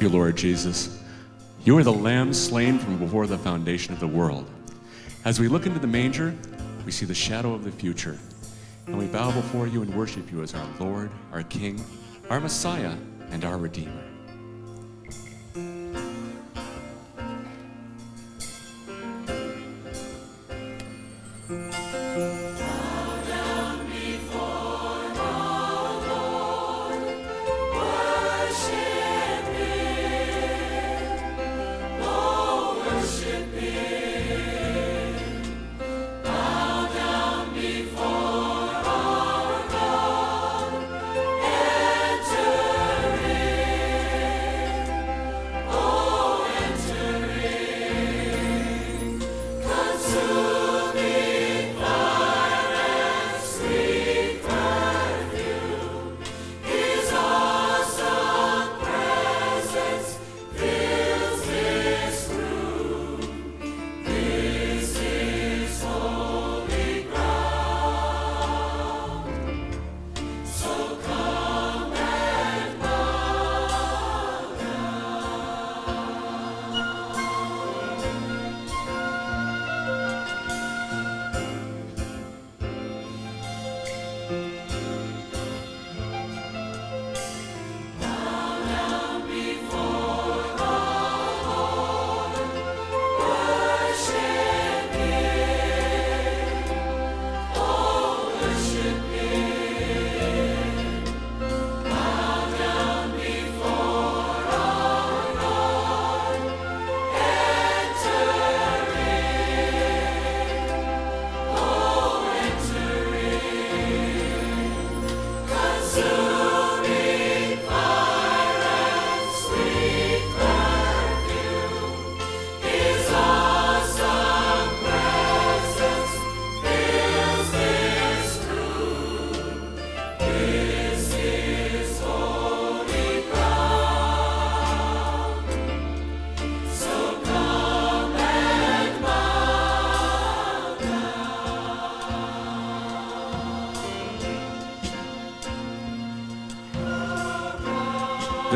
you, Lord Jesus. You are the Lamb slain from before the foundation of the world. As we look into the manger, we see the shadow of the future. And we bow before you and worship you as our Lord, our King, our Messiah, and our Redeemer.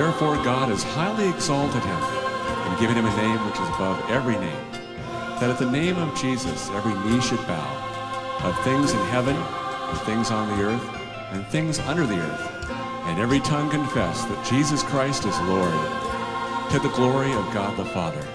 Therefore, God has highly exalted him and given him a name which is above every name, that at the name of Jesus every knee should bow, of things in heaven, of things on the earth, and things under the earth, and every tongue confess that Jesus Christ is Lord, to the glory of God the Father.